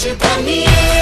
sorte pra mim.